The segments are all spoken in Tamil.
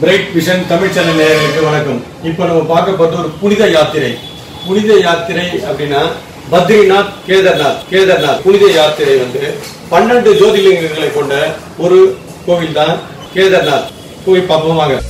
பிரைட் விஷன் தமிழ் சேனல் நேயர்களுக்கு வணக்கம். இப்போ நம்ம பார்க்க போறது ஒரு புனித யாத்திரை. புனித யாத்திரை அப்படின்னா பத்ரிநாத் கேதார்நாத். கேதார்நாத் புனித யாத்திரை வந்து பன்னெண்டு ஜோதிலிங்கங்களை கொண்ட ஒரு கோவில் தான் கேதார்நாத். போய் பார்ப்போம் வாங்க.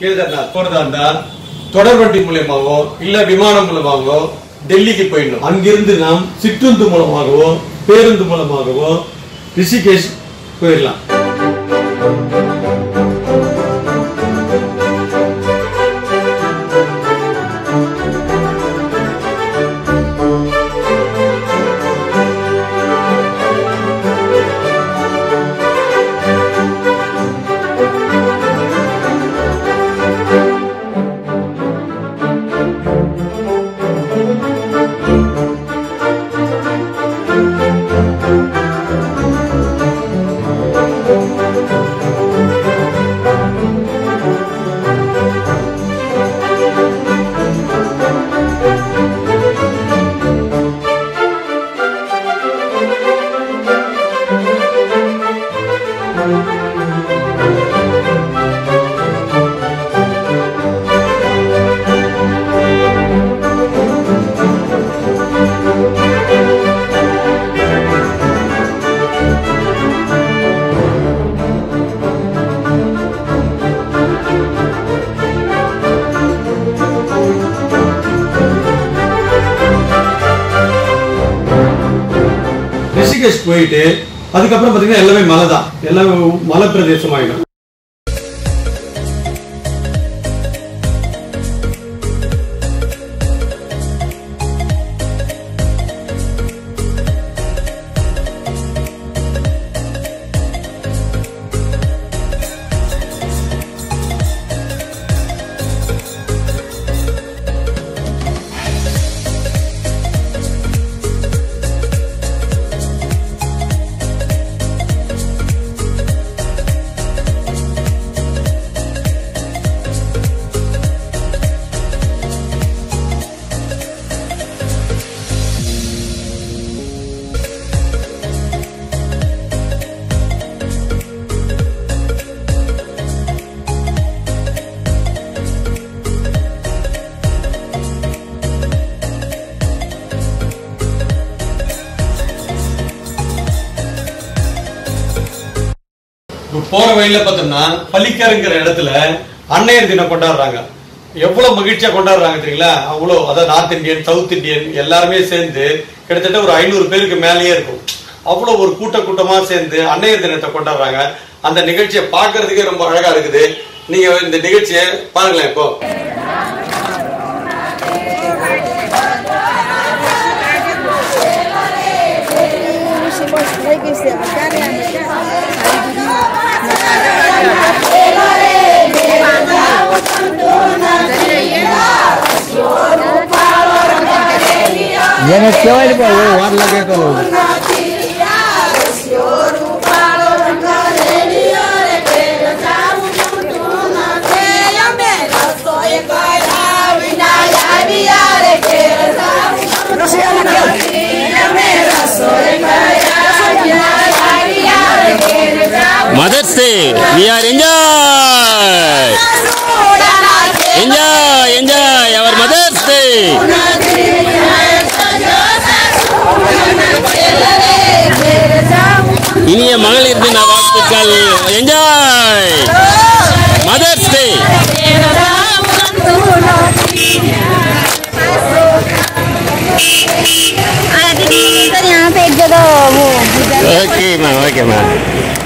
கேதார்நாத் போறதா இருந்தா தொடர்வண்டி மூலியமாவோ இல்ல விமானம் மூலமாகவோ டெல்லிக்கு போயிடணும். அங்கிருந்து நாம் சிற்றுந்து மூலமாகவோ பேருந்து மூலமாகவோ ரிஷிகேஷ் போயிடலாம். ரிஷிகேஷ் போயிட்டு அதுக்கப்புறம் பாத்தீங்கன்னா எல்லாமே மலை தான் எல்லாமே மலை பிரதேசம் ஆயிடும் போற வழியில பார்த்தோம்னா பள்ளிக்காருங்கிற இடத்துல அன்னையர் தினம் கொண்டாடுறாங்க. எவ்வளவு மகிழ்ச்சியா கொண்டாடுறாங்க தெரியுங்களா? அவ்வளோ அதாவது நார்த் இந்தியன் சவுத் இந்தியன் எல்லாருமே சேர்ந்து கிட்டத்தட்ட ஒரு ஐநூறு பேருக்கு மேலேயே இருக்கும். அவ்வளவு ஒரு கூட்ட கூட்டமா சேர்ந்து அன்னையர் தினத்தை கொண்டாடுறாங்க. அந்த நிகழ்ச்சியை பார்க்கறதுக்கே ரொம்ப அழகா இருக்குது. நீங்க இந்த நிகழ்ச்சியை பாருங்களேன் இப்போ. એને કહેવાય ને પણ બહુ વાર લાગે તો Mother's Day, we are enjoy, kìa mà.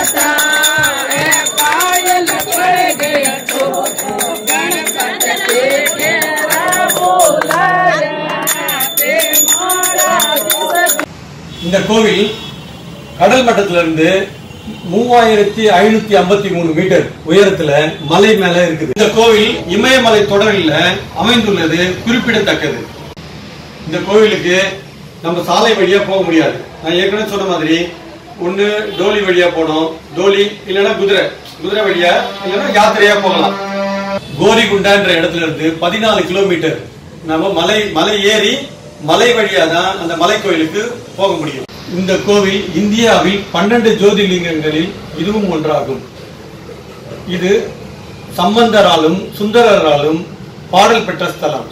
இந்த கோவில் கடல் மட்டத்துல இருந்து மூவாயிரத்தி ஐநூத்தி ஐம்பத்தி மூணு மீட்டர் உயரத்துல மலை மேல இருக்குது. இந்த கோவில் இமயமலை தொடரில் அமைந்துள்ளது குறிப்பிடத்தக்கது. இந்த கோவிலுக்கு நம்ம சாலை வழியா போக முடியாது. நான் ஏற்கனவே சொன்ன மாதிரி ஒண்ணு டோலி வழியா போனோம் டோலி இல்லைன்னா குதிரை. குதிரை வழியா இல்லைன்னா யாத்திரையா போகலாம். கோரிகுண்டான்ற இடத்துல இருந்து பதினாலு கிலோமீட்டர் நம்ம மலை மலை ஏறி மலை வழியா தான் அந்த மலை கோயிலுக்கு போக முடியும். இந்த கோவில் இந்தியாவில் பன்னெண்டு ஜோதிர்லிங்கங்களில் இதுவும் ஒன்றாகும். இது சம்பந்தராலும் சுந்தரராலும் பாடல் பெற்ற ஸ்தலம்.